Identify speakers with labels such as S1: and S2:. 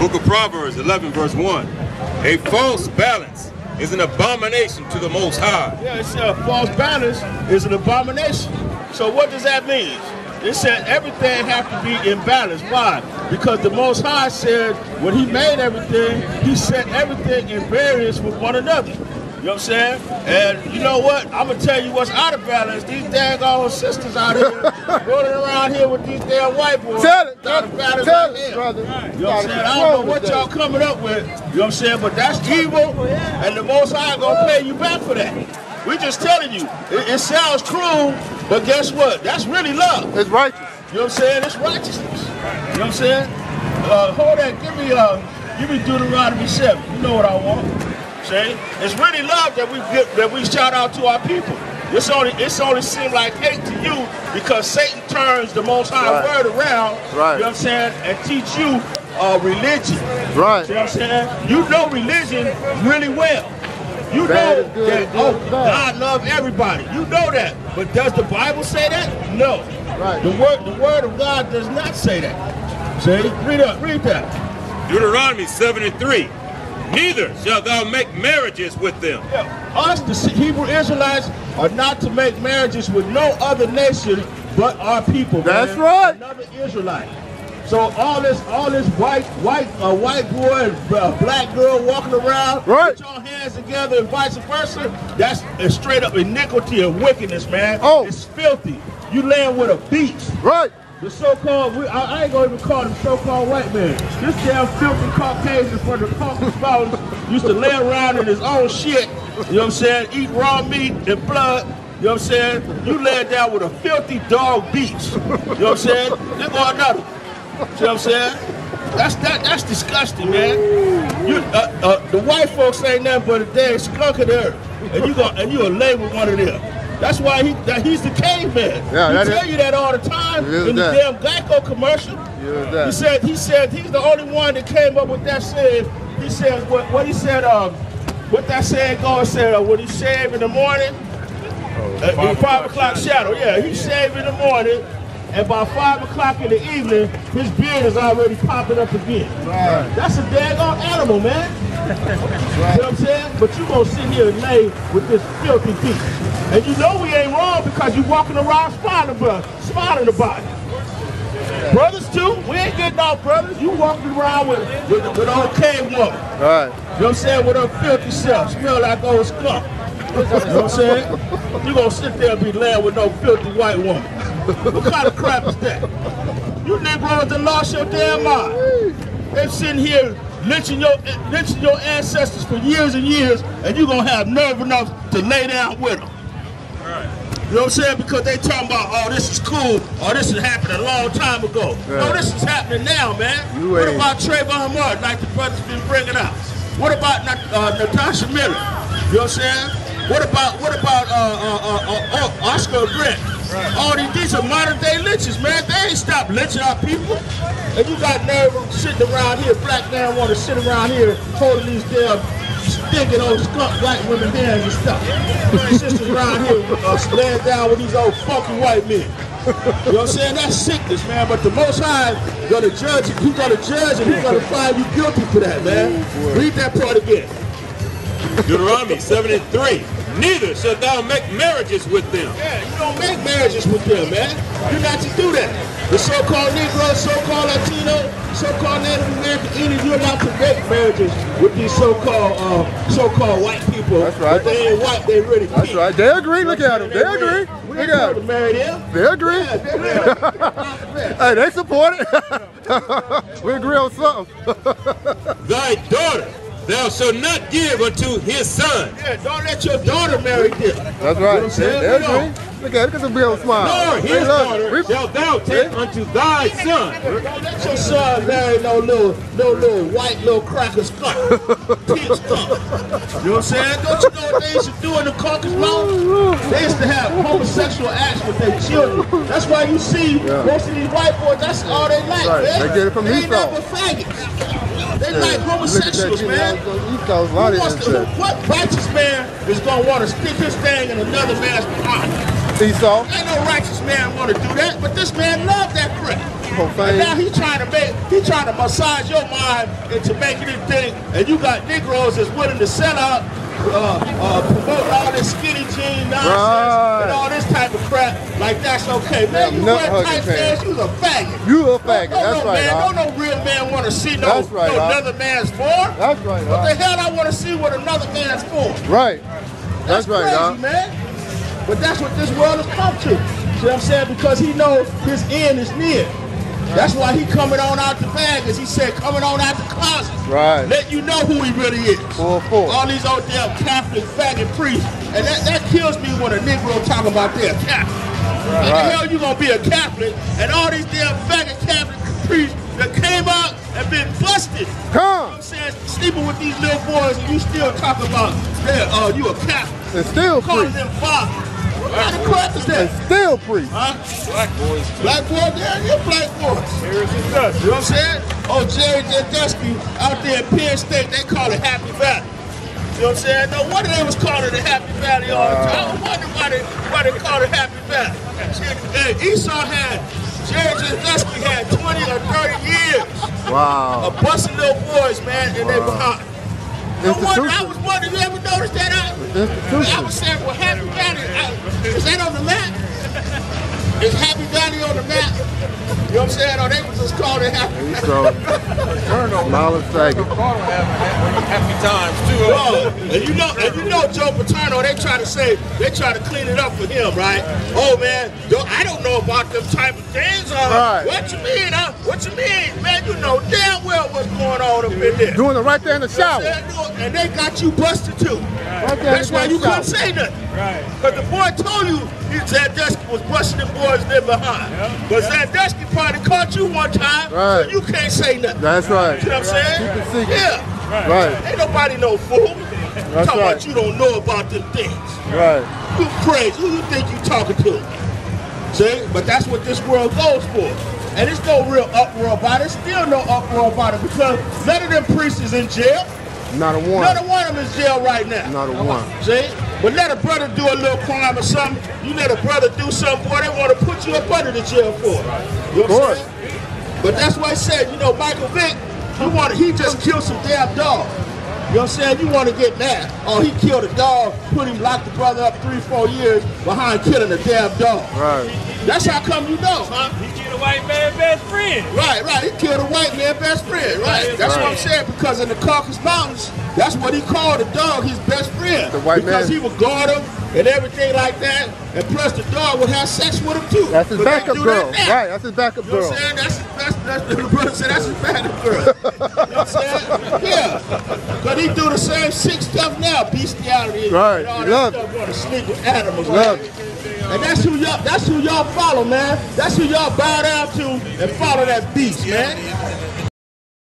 S1: Book of Proverbs 11 verse 1. A false balance is an abomination to the Most High.
S2: Yeah, it's a false balance is an abomination. So what does that mean? It said everything have to be in balance. Why? Because the Most High said when He made everything, He set everything in variance with one another. You know what I'm saying? And you know what? I'm gonna tell you what's out of balance. These daggone sisters out here running around here with these damn white boys.
S3: Tell it,
S2: out of balance
S3: tell
S2: right
S3: it, brother.
S2: You know what I'm saying? I don't know what y'all coming up with. You know what I'm saying? But that's evil, and the Most High gonna pay you back for that. We just telling you. It, it sounds cruel, but guess what? That's really love.
S3: It's righteous.
S2: You know what I'm saying? It's righteousness. You know what I'm saying? Uh, hold that. Give me uh, give me Deuteronomy 7. You know what I want. See? It's really love that we get, that we shout out to our people. It's only it's only seem like hate to you because Satan turns the Most High
S3: Right.
S2: word around.
S3: Right.
S2: You know what I'm saying? And teach you uh, religion.
S3: Right.
S2: See what I'm saying? You know religion really well. You
S3: Bad
S2: know
S3: good,
S2: that
S3: good
S2: oh. God love everybody. You know that. But does the Bible say that? No.
S3: Right.
S2: The word the word of God does not say that. See? Read up, read that.
S1: Deuteronomy 7 and 3. Neither shalt thou make marriages with them.
S2: Yeah. Us, the Hebrew Israelites, are not to make marriages with no other nation but our people.
S3: That's
S2: man.
S3: right.
S2: Another Israelite. So all this, all this white, white, uh, white boy and uh, black girl walking around,
S3: Right.
S2: put your hands together and vice versa. That's a straight up iniquity and wickedness, man.
S3: Oh.
S2: it's filthy. You laying with a beast.
S3: Right.
S2: The so-called, I, I ain't gonna even call them so-called white men. This damn filthy Caucasian from the Caucasus Mountains used to lay around in his own shit, you know what I'm saying, eat raw meat and blood, you know what I'm saying? You lay down with a filthy dog beast, you know what I'm saying? They go another, you know what I'm saying? That's that. That's disgusting, man. You, uh, uh, the white folks ain't nothing but a damn skunk of the earth, and you go and you a lay with one of them. That's why he that he's the caveman.
S3: Yeah,
S2: he tell
S3: is-
S2: you that all the time in the
S3: that.
S2: damn Geico commercial. He said he said he's the only one that came up with that saying. He said what what he said um what that saying God said uh, when he shave in the morning, uh, five, five o'clock shadow. Yeah, he shaved in the morning. And by five o'clock in the evening, his beard is already popping up again. Right. That's a daggone animal, man. You know what I'm saying? But you gonna sit here and lay with this filthy beast. And you know we ain't wrong because you walking around smiling, bro, smiling about it. Brothers too, we ain't getting off brothers. You walking around with with, with old cave woman.
S3: Right.
S2: You know what I'm saying? With her filthy self, smell like old skunk. You know what I'm saying? You gonna sit there and be laying with no filthy white woman. What kind of crap is that? You Negroes that lost your damn mind. They sitting here lynching your lynching your ancestors for years and years, and you're gonna have nerve enough to lay down with them. You know what I'm saying? Because they talking about, oh, this is cool, or this is happening a long time ago. No, this is happening now, man.
S3: You
S2: what
S3: ain't-
S2: about Trayvon Martin, like the brothers been bringing out? What about uh, Natasha Miller? You know what I'm saying? What about what about uh, uh, uh, uh, Oscar Grant? All these, these are modern day lynches, man. They ain't stopped lynching our people. And you got nerve sitting around here, black man want to sit around here holding these damn stinking old skunk white women hands and stuff. Sisters around here uh, laying down with these old funky white men. You know what I'm saying? That's sickness, man. But the Most High gonna judge. He's gonna judge and he's gonna find you guilty for that, man. Read that part again.
S1: Deuteronomy 7 and 3. Neither shalt thou make marriages with them.
S2: Yeah, you don't make marriages with them, man. You're not to do that. The so-called Negro, so-called Latino, so-called Native American Indian, you're not to make marriages with these so-called uh, so-called white people.
S3: That's right.
S2: But they ain't white, they really
S3: That's
S2: pink.
S3: right. They agree. Look at them. They agree.
S2: We
S3: Look
S2: ain't
S3: at
S2: to
S3: them.
S2: marry them.
S3: They agree.
S2: Yeah, they really.
S3: Hey, they support it. we agree on something.
S1: Thy daughter thou shalt not give unto his son.
S2: Yeah, don't let your daughter marry them.
S3: That's
S2: You know what
S3: right.
S2: I'm
S3: They,
S2: saying?
S3: they
S2: We don't.
S3: agree. Look at it. Look at the bill smile.
S1: Nor
S3: They
S1: his
S3: love
S1: daughter
S3: We-
S1: shalt thou take unto thy son.
S2: Don't let your son marry no little, no little white little cracker skunk, pink skunk. You know what I'm saying? Don't you know what they used to do in the Caucasus Mountains? They used to have homosexual acts with their children. That's why you see most of these white boys. That's all they like,
S3: Right.
S2: man.
S3: They get it from
S2: They ain't
S3: Esau.
S2: nothing but faggots. They like
S3: Look
S2: homosexuals, man.
S3: know, East a lot
S2: Who
S3: of
S2: wants to, who, what righteous man is gonna want to stick his thing in another man's pocket?
S3: Esau.
S2: Ain't no righteous man want to do that, but this man loved that crap.
S3: Profane.
S2: Oh, and now he trying to make, he trying to massage your mind into making it think, and you got Negroes that's willing to sell out, uh, uh, promote all this skinny jean nonsense
S3: Right.
S2: and all this type of crap. Like that's okay, man. You wear tight
S3: pants.
S2: you's a faggot.
S3: You a faggot.
S2: Don't,
S3: That's
S2: no
S3: right,
S2: man,
S3: Doc.
S2: don't no real man want to see no,
S3: That's right,
S2: no another man's for.
S3: That's right,
S2: What the hell I want to see what another man's for?
S3: Right. That's,
S2: That's,
S3: right,
S2: crazy,
S3: Doc.
S2: man. But that's what this world has come to. See what I'm saying? Because he knows his end is near. That's why he coming on out the bag, as he said, coming on out the closet.
S3: Right.
S2: Let you know who he really is.
S3: Full force.
S2: All these old damn Catholic faggot priests. And that, that kills me when a Negro talk about they're Catholic. How the hell you gonna be a Catholic and all these damn faggot Catholic priests that came out and been busted
S3: Come.
S2: I'm saying sleeping with these little boys and you still talk about, hey, uh, you a Catholic.
S3: And still
S2: Calling them father. What kind crap is
S3: And
S2: that?
S3: still preach.
S2: Huh?
S1: Black boys.
S2: Black boy, yeah, you're black boys.
S1: Here's the dust.
S2: You know what I'm saying? Oh, Jerry Sandusky out there in Penn State, they call it Happy Valley. You know what I'm saying? No wonder they was calling it Happy Valley all the time. I wonder why they, why they call it Happy Valley. Hey, Esau had, Jerry Sandusky had 20 or 30 years
S3: Wow.
S2: of busting little boys, man, and they behind. No wonder, I
S3: Institution.
S2: was wondering, you ever noticed that? I, I was saying, well, Happy Valley, I, is that on the map? Is Happy Valley on the map? You know what I'm saying? Or they was just calling it Happy Valley.
S3: So, smile and faggot.
S1: Happy times too.
S2: Oh, and you know, and you know Joe Paterno, they try to say, they try to clean it up for him, right? Oh man, yo, I don't know about them type of things. Uh,
S3: Right.
S2: What you mean, huh? What you mean? Man, you know damn well what's going on up in there.
S3: Doing it right there in the shower.
S2: And they got you busted too.
S3: Right there
S2: That's
S3: the
S2: why you
S3: shower.
S2: couldn't say nothing. Right. Because the boy told you he Sandusky was busting the boys there behind. But Sandusky probably caught you one time,
S3: Right.
S2: so you can't say nothing.
S3: That's right.
S2: You know what I'm saying?
S3: Keep it.
S2: Yeah.
S3: Right.
S2: Ain't nobody no fool.
S3: That's
S2: Talking
S3: right.
S2: about you don't know about them things.
S3: Right.
S2: You crazy. Who you think you talking to? See? But that's what this world goes for. And there's no real uproar about it. Still no uproar about it because none of them priests is in jail.
S3: Not a one.
S2: Not a one of them is in jail right now.
S3: Not a one.
S2: See? But let a brother do a little crime or something. You let a brother do something, boy, they want to put you up under the jail for it. You know what I'm saying? But that's why I said, you know, Michael Vick, he want he just killed some damn dog. You know what I'm saying? You want to get mad. Oh, he killed a dog, put him, locked the brother up three, four years behind killing a damn dog.
S3: Right.
S2: That's how come you know, huh?
S1: He killed a white man's best friend.
S2: Right, right. He killed a white man best friend. Right. That's what I'm saying. Because in the Caucasus Mountains, that's what he called the dog his best friend.
S3: The white
S2: because
S3: man.
S2: he would guard him and everything like that. And plus the dog would have sex with him too.
S3: That's his
S2: But
S3: backup
S2: do
S3: girl.
S2: that.
S3: Right. That's his backup
S2: You know
S3: girl.
S2: what I'm saying? That's, that's, that's, the brother said that's his backup girl. you know what I'm saying? Yeah. Because he do the same sick stuff now, bestiality and
S3: Right.
S2: all
S3: Love
S2: that stuff, going to sleep with animals.
S3: Love
S2: right? And that's who y'all that's who y'all follow, man. That's who y'all bow down to and follow that beast, man.